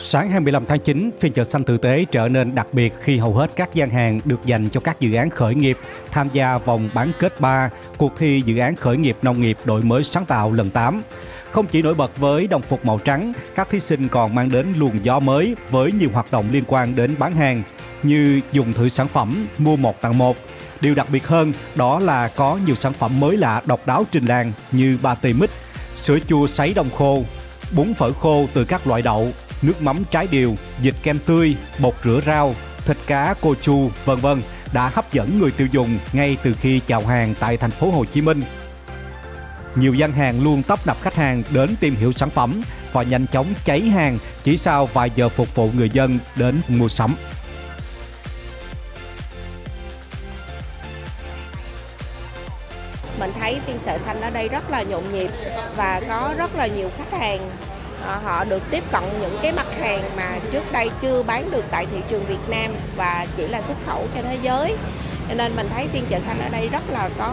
Sáng 25 tháng 9, phiên chợ xanh tử tế trở nên đặc biệt khi hầu hết các gian hàng được dành cho các dự án khởi nghiệp tham gia vòng bán kết 3 cuộc thi dự án khởi nghiệp nông nghiệp đổi mới sáng tạo lần 8. Không chỉ nổi bật với đồng phục màu trắng, các thí sinh còn mang đến luồng gió mới với nhiều hoạt động liên quan đến bán hàng như dùng thử sản phẩm, mua một tặng một. Điều đặc biệt hơn đó là có nhiều sản phẩm mới lạ độc đáo trình làng như ba tì mít, sữa chua sấy đông khô, bún phở khô từ các loại đậu, nước mắm trái điều, dịch kem tươi, bột rửa rau, thịt cá cô chu, vân vân đã hấp dẫn người tiêu dùng ngay từ khi chào hàng tại thành phố Hồ Chí Minh. Nhiều gian hàng luôn tấp nập khách hàng đến tìm hiểu sản phẩm và nhanh chóng cháy hàng chỉ sau vài giờ phục vụ người dân đến mua sắm. Mình thấy phiên chợ xanh ở đây rất là nhộn nhịp và có rất là nhiều khách hàng Ờ, họ được tiếp cận những cái mặt hàng mà trước đây chưa bán được tại thị trường Việt Nam và chỉ là xuất khẩu cho thế giới. Cho nên mình thấy phiên chợ xanh ở đây rất là có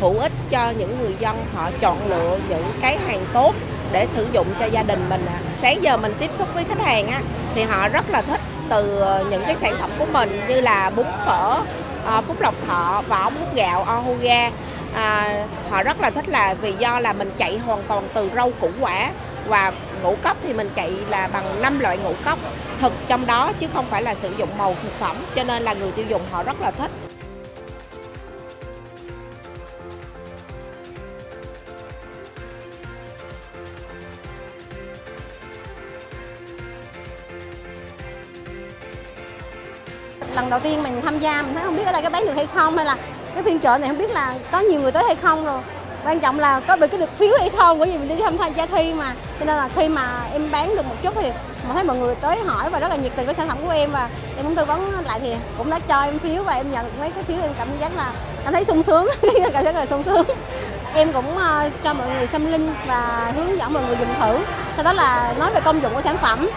hữu ích cho những người dân họ chọn lựa những cái hàng tốt để sử dụng cho gia đình mình. Sáng giờ mình tiếp xúc với khách hàng á, thì họ rất là thích từ ờ, những cái sản phẩm của mình như là bún phở, à, phúc lộc thọ và ống hút gạo Ohuga. À, họ rất là thích là vì do là mình chạy hoàn toàn từ rau củ quả và ngũ cốc thì mình chạy là bằng 5 loại ngũ cốc thực trong đó, chứ không phải là sử dụng màu thực phẩm cho nên là người tiêu dùng họ rất là thích. lần đầu tiên mình tham gia, mình thấy không biết ở đây có bán được hay không, hay là cái phiên chợ này không biết là có nhiều người tới hay không rồi quan trọng là có được cái được phiếu hay không, bởi vì mình đi tham gia thi mà. Cho nên là khi mà em bán được một chút thì mình thấy mọi người tới hỏi và rất là nhiệt tình với sản phẩm của em và em cũng tư vấn lại thì cũng đã cho em phiếu và em nhận được mấy cái phiếu em cảm giác là cảm thấy sung sướng, cảm giác là sung sướng. Em cũng ờ, cho mọi người xem linh và hướng dẫn mọi người dùng thử. Sau đó là nói về công dụng của sản phẩm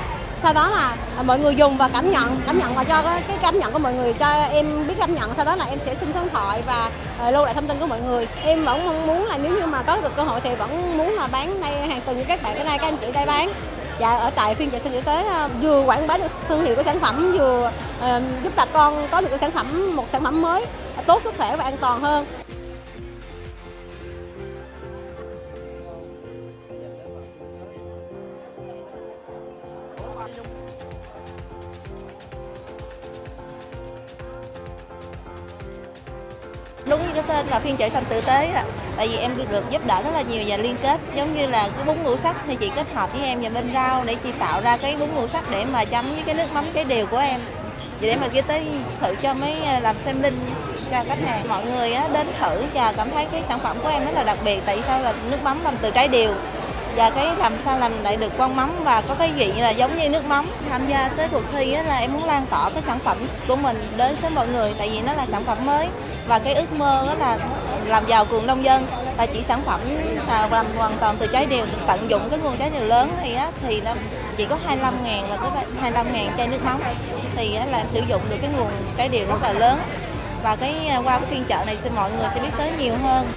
sau đó là mọi người dùng và cảm nhận cảm nhận và cho cái cảm nhận của mọi người cho em biết cảm nhận. Sau đó là em sẽ xin số điện thoại và ờ, lưu lại thông tin của mọi người. Em vẫn mong muốn là nếu như mà có được cơ hội thì vẫn muốn là bán đây hàng tuần như các bạn ở đây các anh chị đây bán. Dạ ở tại phiên chợ xanh tử tế vừa quảng bá được thương hiệu của sản phẩm vừa uh, giúp bà con có được cái sản phẩm một sản phẩm mới tốt sức khỏe và an toàn hơn. Đúng cái tên là phiên chợ xanh tử tế ạ tại vì em được, được giúp đỡ rất là nhiều và liên kết giống như là cái bún ngũ sắc thì chị kết hợp với em và bên rau để chị tạo ra cái bún ngũ sắc để mà chấm với cái nước mắm trái điều của em. Vậy để mà kia tới thử cho mấy à, làm xem linh cho khách hàng. Mọi người đến thử và cảm thấy cái sản phẩm của em rất là đặc biệt. Tại sao là nước mắm làm từ trái điều và cái làm sao làm lại được con mắm và có cái vị là giống như nước mắm. Tham gia tới cuộc thi là em muốn lan tỏa cái sản phẩm của mình đến tới mọi người tại vì nó là sản phẩm mới. Và cái ước mơ đó là làm giàu cường nông dân. Là chỉ sản phẩm là làm hoàn toàn từ trái điều tận dụng cái nguồn trái điều lớn thì á, thì nó chỉ có 25 ngàn và tới 25 ngàn chai nước mắm. Thì á, là em sử dụng được cái nguồn trái điều rất là lớn. Và cái à, qua cái phiên chợ này xin mọi người sẽ biết tới nhiều hơn.